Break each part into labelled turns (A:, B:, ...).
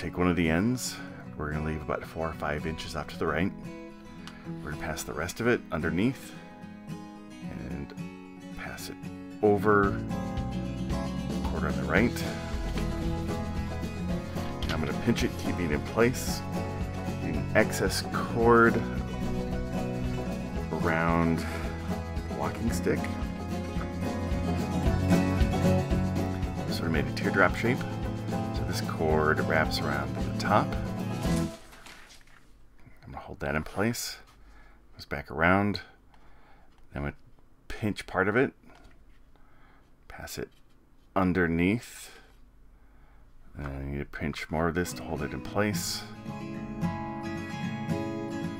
A: Take one of the ends. We're gonna leave about four or five inches off to the right. We're gonna pass the rest of it underneath and pass it over quarter on the right. Now I'm gonna pinch it, keeping it in place. Using excess cord around the walking stick. Sort of made a teardrop shape. This cord wraps around the top. I'm gonna hold that in place. Goes back around. Then I'm gonna pinch part of it. Pass it underneath. And I need to pinch more of this to hold it in place.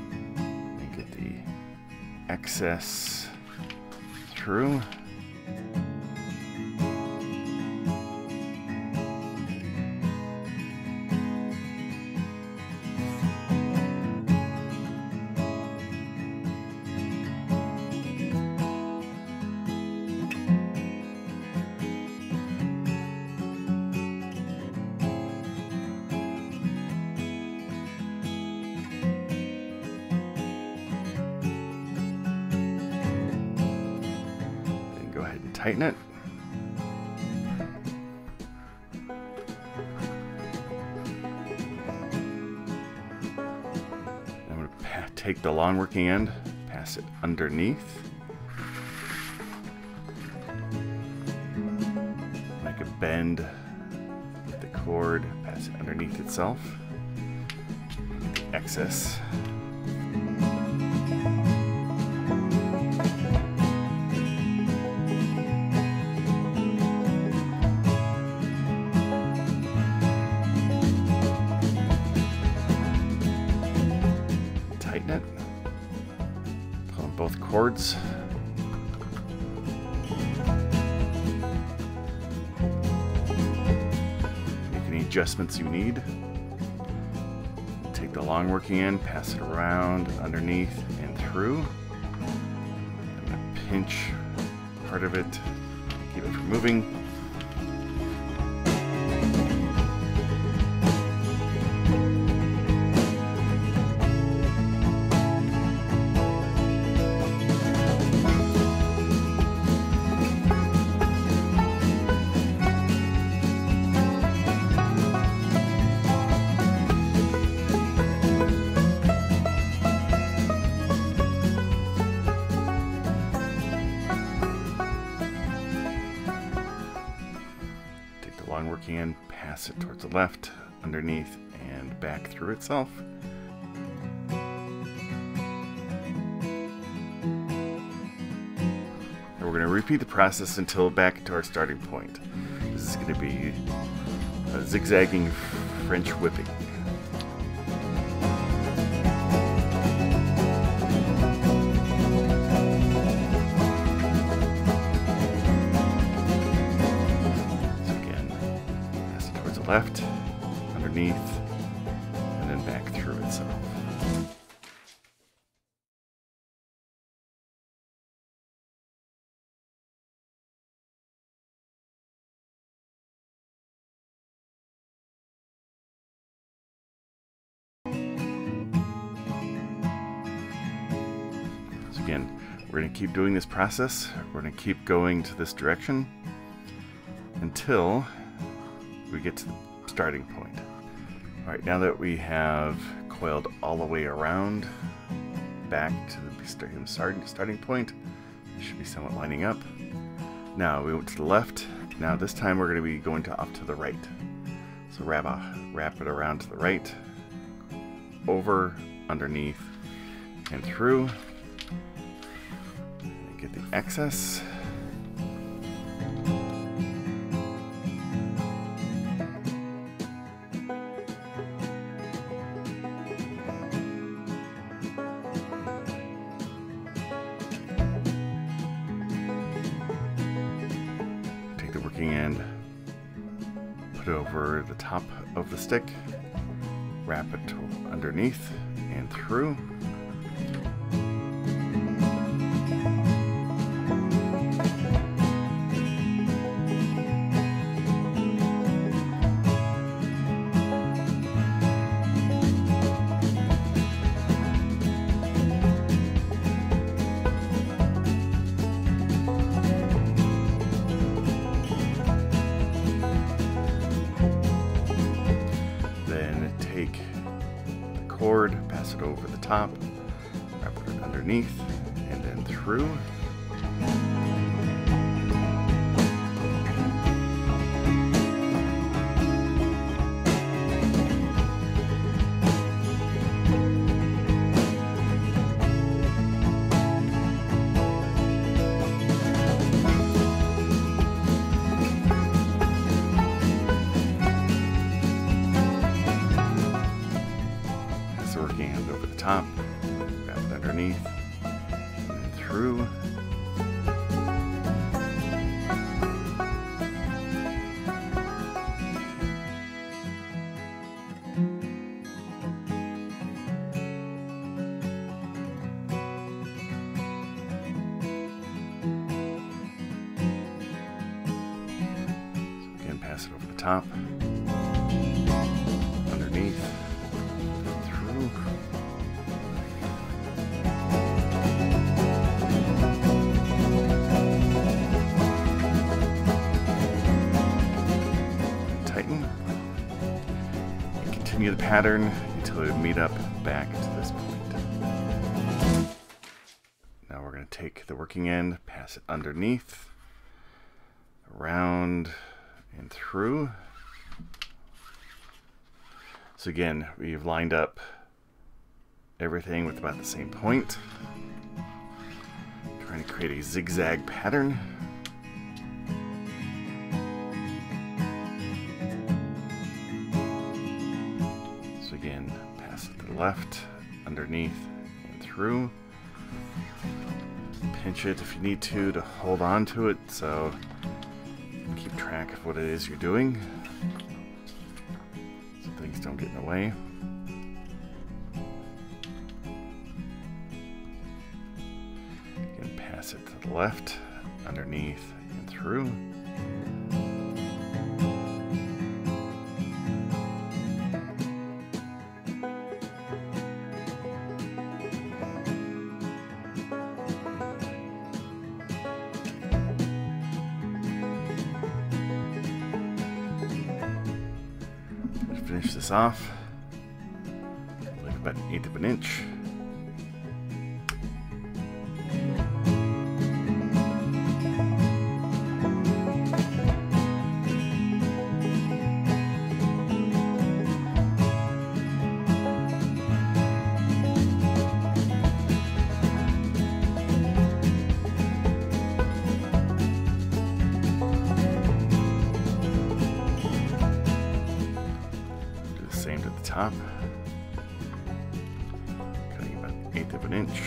A: And get the excess through. Tighten it. I'm to take the long working end, pass it underneath. Make a bend with the cord, pass it underneath itself. Excess. Make any adjustments you need. Take the long working end, pass it around, underneath, and through. I'm gonna pinch part of it, keep it from moving. Long working end, pass it towards the left, underneath, and back through itself. And we're going to repeat the process until back to our starting point. This is going to be a zigzagging French whipping. Left, underneath, and then back through itself. So again, we're going to keep doing this process. We're going to keep going to this direction until we get to the starting point. All right, now that we have coiled all the way around back to the starting point, it should be somewhat lining up. Now we went to the left. Now this time we're going to be going to off to the right. So wrap, wrap it around to the right, over, underneath, and through. And get the excess. Working end, put it over the top of the stick, wrap it underneath and through. Top, wrap it underneath, and then through. Top, wrap underneath, and through. Again, pass it over the top, continue the pattern until we meet up back to this point. Now we're going to take the working end, pass it underneath, around, and through. So again, we've lined up everything with about the same point. Trying to create a zigzag pattern. Again, pass it to the left, underneath, and through. Pinch it if you need to to hold on to it so keep track of what it is you're doing so things don't get in the way. Again, pass it to the left, underneath, and through. Finish this off, like about an eighth of an inch. Top. Cutting about an eighth of an inch.